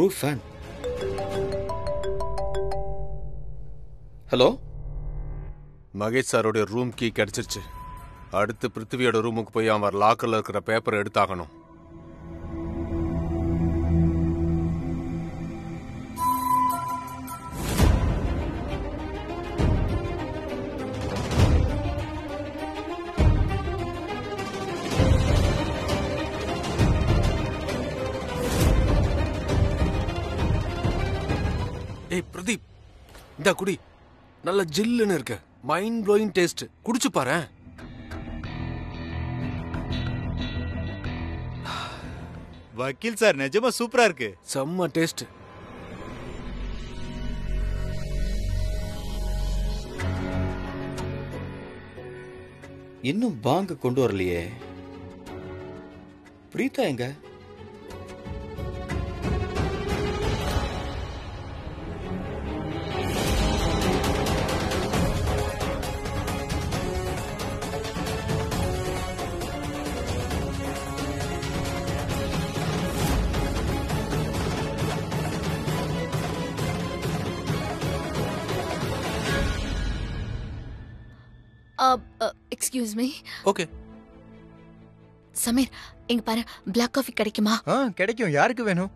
True fan hello Mahesh சாரோட room key கிடைச்சிருச்சு. அடுத்து பிருத்திவியோட ரூமுக்கு போய் அவர் லாக்கரில் இருக்கிற பேப்பரை எடுத்தாகணும். இந்த குடி. நல்ல ஜில்லுன்னு இருக்கு. மைண்ட் ப்ளோயிங் டேஸ்ட் குடிச்சு பாரேன் வக்கீல் சார் நிஜமா சூப்பரா இருக்கு. செம்ம டேஸ்ட் இன்னும் பாங்க கொண்டு வரலையே. பிரீதா எங்க? எக்ஸ்கியூஸ் மீ ஓகே சமீர் இங்க பாரு பிளாக் காஃபி கிடைக்குமா ஆ கிடைக்கும் யாருக்கு வேணும்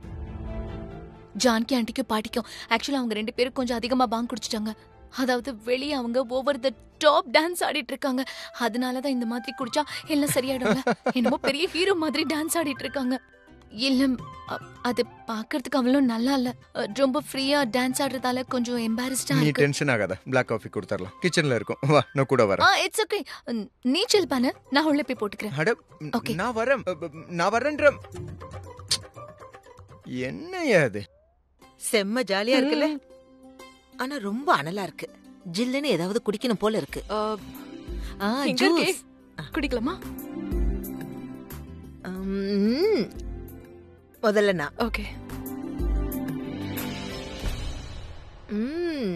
ஜான்கி ஆண்டிக்கும் பாட்டிக்கும் ஆக்சுவலா அவங்க ரெண்டு பேரும் கொஞ்சம் அதிகமா பாங் குடிச்சிட்டாங்க அதாவது வெளியே அவங்க ஓவர் த டாப் டான்ஸ் ஆடிட்டு இருக்காங்க அதனால தான் இந்த மாதிரி குடிச்சா எல்லாம் சரியாயிடும்ல என்னமோ பெரிய ஹீரோ மாதிரி டான்ஸ் ஆடிட்டு இருக்காங்க இல்ல அது பார்க்கிறதுக்கு அவ்வளோ நல்லா இல்ல. ரொம்ப ஃப்ரீயா டான்ஸ் ஆடுறதால கொஞ்சம் எம்பாரஸ்டா நீ இருக்கு. டென்ஷன் ஆகாத. பிளாக் காஃபி கொடுத்துடலாம் கிச்சன்ல இருக்கும். வா நான் கூட ஆ வரேன் இட்ஸ் ஓகே நீச்சல் பானு நான் உள்ள போய் போட்டுக்கிறேன். அட Okay. நான் வரேன். நான் வரேன்ற என்னையா அது செம்ம ஜாலியா இருக்குல்ல? ஆனா ரொம்ப அனலா இருக்கு. ஜில்லுன்னு ஏதாவது குடிக்கணும் போல இருக்கு. ஆ. ஜூஸ் குடிக்கலாமா? முதல்ல நான். ஓகே. ம்.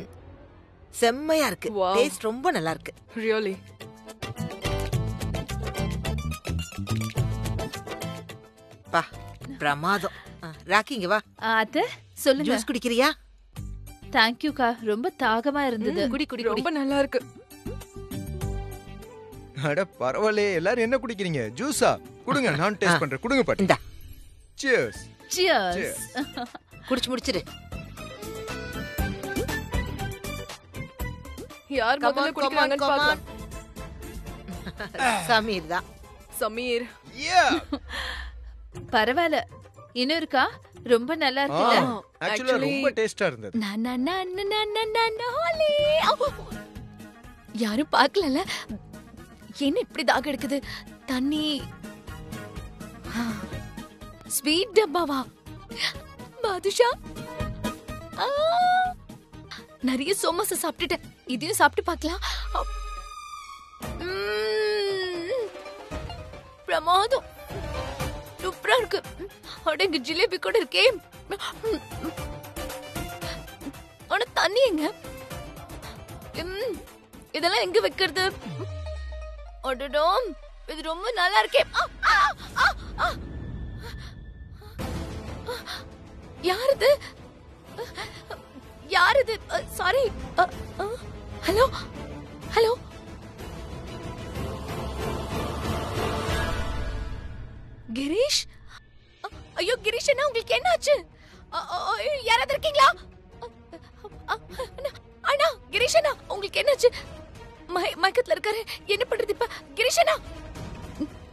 செம்மையா இருக்கு. டேஸ்ட் ரொம்ப நல்லா இருக்கு. ரியலி பா பிரமாதம். ராக்கி இங்க வா. அத்த சொல்லுங்க. ஜூஸ் குடிக்கிறியா? தேங்க்யூக்கா ரொம்ப தாகமா இருந்தது. குடி குடி குடி. ரொம்ப நல்லா இருக்கு. அட பரவாயில்லையே. எல்லாரும் என்ன குடிக்கிறீங்க? ஜூஸா கொடுங்க நான் டேஸ்ட். பண்றேன். கொடுங்க பாட்டி. சியர்ஸ் சியர்ஸ் குடிச்சு முடிச்சிரு யார் Come முதல்ல on, come on, குடிக்கிறாங்கன்னு come on. பார்க்கலாம் சமீர் தான் சமீர் பரவாயில்ல இன்னும் இருக்கா ரொம்ப நல்லா இருக்குல்ல ஆக்சுவலா actually- ரொம்ப டேஸ்டா இருந்தது நா, நா, நா, நா, நா, நா, நா, நா, ஹோலி. யாரும் பார்க்கலல என்ன இப்படி தாக எடுக்குது தண்ணி ஸ்வீட் டப்பாவா? பாதுஷா? ஆ. நிறைய சோமச சாப்பிட்டுட்டேன். இதையும் சாப்பிட்டு பார்க்கலாம். பிரமாதம். சூப்பரா இருக்கு. அடங்கு ஜிலேபி கூட இருக்கே. ஆனா தண்ணி எங்க? ம், இதெல்லாம் எங்க வைக்கிறது? அடடோ இது ரொம்ப நல்லா இருக்கே. யார் இது யார் இது சாரி ஹலோ? ஹலோ? கிரீஷ்? ஐயோ கிரீஷ் என்ன உங்களுக்கு என்னாச்சு? யாராவது இருக்கீங்களா? அண்ணா, அண்ணா கிரீஷ் அண்ணா உங்களுக்கு என்னாச்சு? மய மயக்கத்துல இருக்காரு. என்ன பண்றது இப்ப? கிரீஷ் அண்ணா!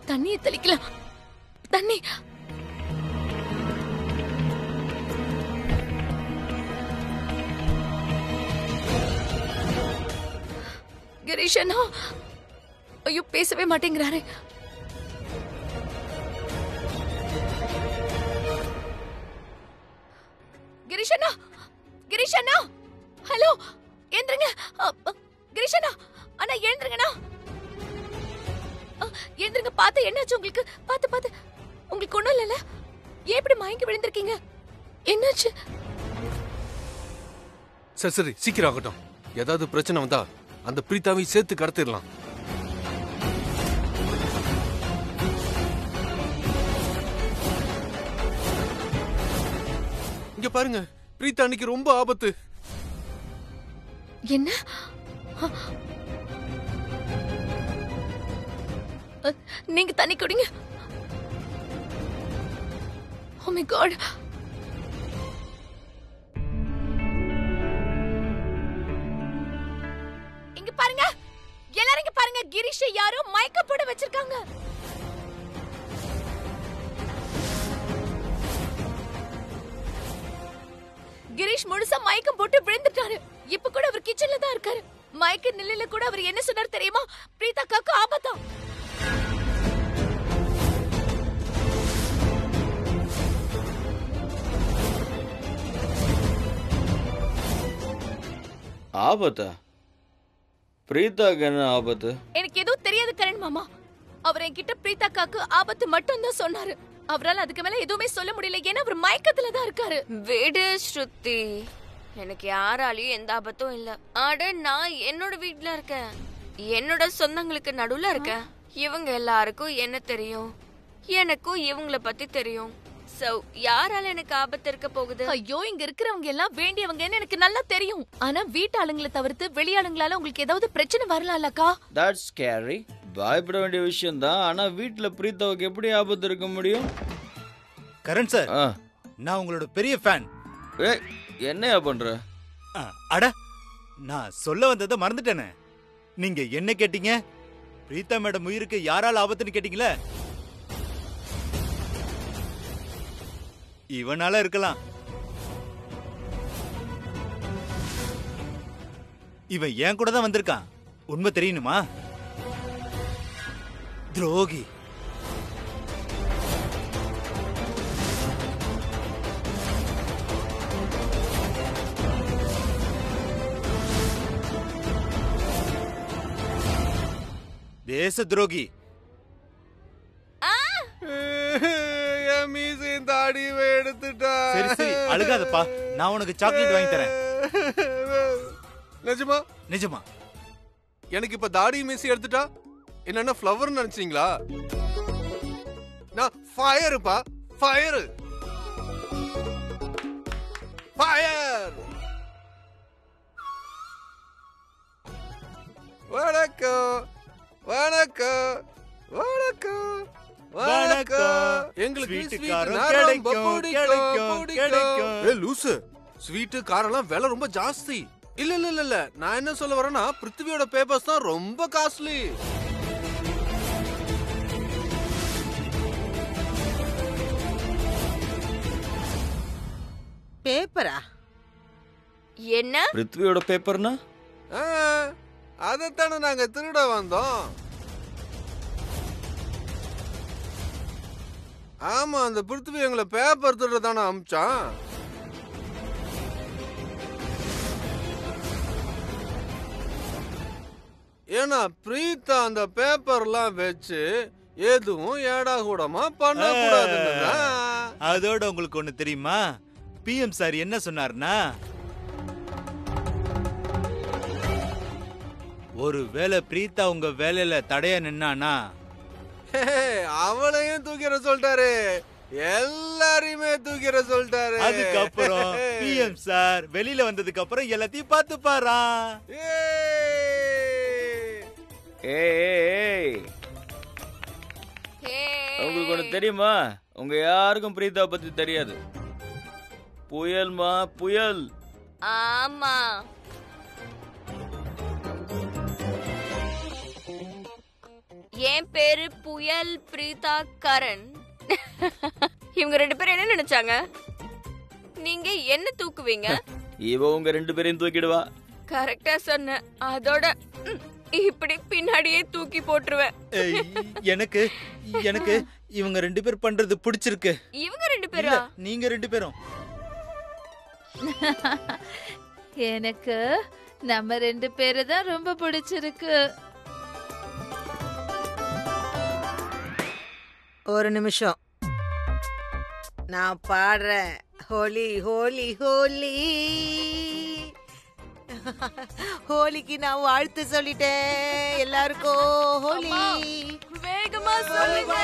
தண்ணியை தெளிக்கலாம். தண்ணி! கிரீஷ் அண்ணா. ஐயோ பேசவே மாட்டேங்கிறாரு. கிரீஷ் அண்ணா கிரீஷ் அண்ணா. ஹலோ ஏந்திருங்க. கிரீஷ் அண்ணா அண்ணா ஏந்திருங்கண்ணா ஏந்திருங்க பார்த்து என்னாச்சு உங்களுக்கு? பார்த்து பார்த்து. உங்களுக்கு ஒண்ணும் இல்லைல்ல? ஏன் இப்படி மயங்கி விழுந்திருக்கீங்க? என்னாச்சு? சரி சரி சீக்கிரம் ஆகட்டும். ஏதாவது பிரச்சனை வந்தா அந்த பிரீதாவை சேர்த்து கடத்திடலாம். இங்க பாருங்க பிரீத்தா அன்னைக்கு ரொம்ப ஆபத்து. என்ன? நீங்க தண்ணி குடிங்க. Oh my god. இங்க பாருங்க. எல்லாரும் இங்க பாருங்க. கிரீஷ யாரோ மயக்க போட வச்சிருக்காங்க. கிரீஷ் முழுசா மயக்கம் போட்டு விழுந்துட்டாரு. இப்ப கூட அவர் கிச்சன்ல தான் இருக்காரு. மயக்க நிலையில கூட அவர் என்ன சொன்னார் தெரியுமா? பிரீதா பிரீதாக்காக்கு ஆபத்தா ஆபத்தா? பிரீதாக்கு என்ன ஆபத்து? எனக்கு எதுவும் தெரியாது கரண் மாமா. அவர் என்கிட்ட பிரீதாக்காக்கு ஆபத்து மட்டும் தான் சொன்னாரு. அவரால் அதுக்கு மேல எதுவுமே சொல்ல முடியல. ஏன்னா அவர் மயக்கத்துல தான் இருக்காரு. விடு ஸ்ருதி. எனக்கு யாராலையும் எந்த ஆபத்தும் இல்ல. ஆட நான் என்னோட வீட்ல இருக்கேன். என்னோட சொந்தங்களுக்கு நடுவுல இருக்கேன். இவங்க எல்லாருக்கும் என்ன தெரியும்? எனக்கும் இவங்கள பத்தி தெரியும். சோ யாரால எனக்கு ஆபத்து இருக்க போகுது? ஐயோ இங்க இருக்கிறவங்க எல்லாம் வேண்டியவங்கன்னு எனக்கு நல்லா தெரியும். ஆனா வீட்டாளுங்களை தவிர்த்து வெளியாளுங்களால உங்களுக்கு ஏதாவது பிரச்சனை வரலாம்லக்கா? தட்ஸ் ஸ்கேரி பயப்பட வேண்டிய விஷயம் தான் ஆனா வீட்ல பிரீதாவுக்கு எப்படி ஆபத்து இருக்க முடியும்? கரண் சார் ஆ. நான் உங்களோட பெரிய ஃபேன் ஏய் என்னையா பண்ற? அட நான் சொல்ல வந்ததை மறந்துட்டேனே. நீங்க என்ன கேட்டீங்க? பிரீதா மேடம் உயிருக்கு யாரால ஆபத்துன்னு கேட்டீங்களே? இவனால இருக்கலாம். இவன் ஏன் கூட தான் வந்திருக்கான்? உண்மை தெரியணுமா? துரோகி. தேச துரோகி. என் மீசையும் தாடியும் எடுத்துட்டா. சரி சரி அழுகாதப்பா. நான் உனக்கு சாக்லேட் வாங்கி தரேன். நிஜமா? நிஜமா. எனக்கு இப்ப தாடி மீசி எடுத்துட்டா? என்னன்னா ஃப்ளவர் நினைச்சீங்களா? நான் ஃபயருப்பா ஃபயர் ஃபயர் வணக்கம். வணக்கம். வணக்கம். வணக்கம். எங்களுக்கு கிடைக்கும், லூசு. ஸ்வீட்டு காரெல்லாம் விலை ரொம்ப ஜாஸ்தி. இல்ல இல்ல இல்ல இல்ல. நான் என்ன சொல்ல வரேன்னா பிருத்திவியோட பேப்பர்ஸ் தான் ரொம்ப காஸ்ட்லி பேப்பரா என்ன? பிருத்வியோட பேப்பர்னா அதைத்தானே நாங்க திருட வந்தோம். ஆமா அந்த பிருத்திவி எங்களை பேப்பர் திருட தானே அமிச்சான் ஏன்னா பிரீத்தா அந்த பேப்பர்லாம் வச்சு எதுவும் ஏடா கூடமா பண்ண தான். அதோட உங்களுக்கு ஒண்ணு தெரியுமா பிஎம் சார் என்ன சொன்னார்னா ஒரு வேளை பிரீத்தா உங்க வேலையில தடைய நின்னானா அவளையும் தூக்கிற சொல்லிட்டாரு. எல்லாரையுமே தூக்கிற சொல்லிட்டாரு. அதுக்கப்புறம் பிஎம் சார் வெளியில வந்ததுக்கு அப்புறம் எல்லாத்தையும் பார்த்து பாரா ஏய். ஏய் ஏய், ஏய். உங்களுக்கு ஒன்று தெரியுமா? உங்க யாருக்கும் பிரீதா பத்தி தெரியாது. புயல்மா புயல். ஆமா. என் பேரு புயல் பிரீதா கரண் இவங்க ரெண்டு பேரும் என்ன நினைச்சாங்க? நீங்க என்ன தூக்குவீங்க? இவ உங்க ரெண்டு பேரையும் தூக்கிடுவா. கரெக்டா சொன்ன. அதோட இப்படி பின்னாடியே தூக்கி போட்டுருவேன். ஏய், எனக்கு எனக்கு இவங்க ரெண்டு பேர் பண்றது பிடிச்சிருக்கு. இவங்க ரெண்டு பேரா? நீங்க ரெண்டு பேரும். எனக்கு நம்ம ரெண்டு பேரை தான் ரொம்ப பிடிச்சிருக்கு. ஒரு நிமிஷம். நான் பாடுறேன். ஹோலி ஹோலி ஹோலி. ஹோலிக்கு நான் வாழ்த்து சொல்லிட்டேன். எல்லாருக்கும் ஹோலி. வேகமா சொல்லுங்க.